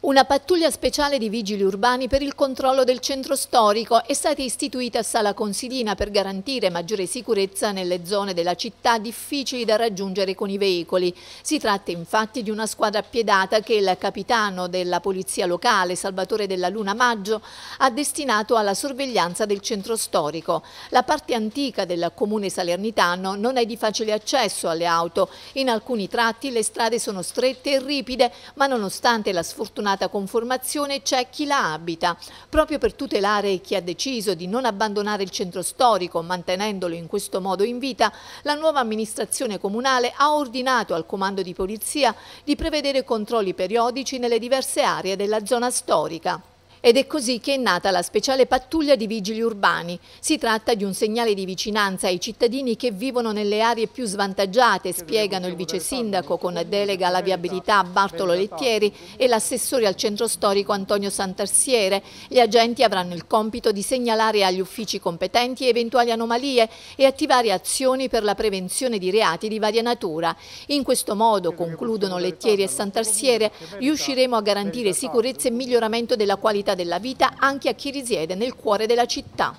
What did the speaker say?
Una pattuglia speciale di vigili urbani per il controllo del centro storico è stata istituita a Sala Consilina per garantire maggiore sicurezza nelle zone della città difficili da raggiungere con i veicoli. Si tratta infatti di una squadra appiedata che il capitano della polizia locale, Salvatore della Luna Maggio, ha destinato alla sorveglianza del centro storico. La parte antica del comune salernitano non è di facile accesso alle auto. In alcuni tratti le strade sono strette e ripide, ma nonostante la sfortunata fortunata conformazione c'è chi la abita. Proprio per tutelare chi ha deciso di non abbandonare il centro storico, mantenendolo in questo modo in vita, la nuova amministrazione comunale ha ordinato al comando di polizia di prevedere controlli periodici nelle diverse aree della zona storica. Ed è così che è nata la speciale pattuglia di vigili urbani. Si tratta di un segnale di vicinanza ai cittadini che vivono nelle aree più svantaggiate, spiegano il vice sindaco con delega alla viabilità Bartolo Lettieri e l'assessore al centro storico Antonio Santarsiere. Gli agenti avranno il compito di segnalare agli uffici competenti eventuali anomalie e attivare azioni per la prevenzione di reati di varia natura. In questo modo, concludono Lettieri e Santarsiere, riusciremo a garantire sicurezza e miglioramento della qualità qualità della vita anche a chi risiede nel cuore della città.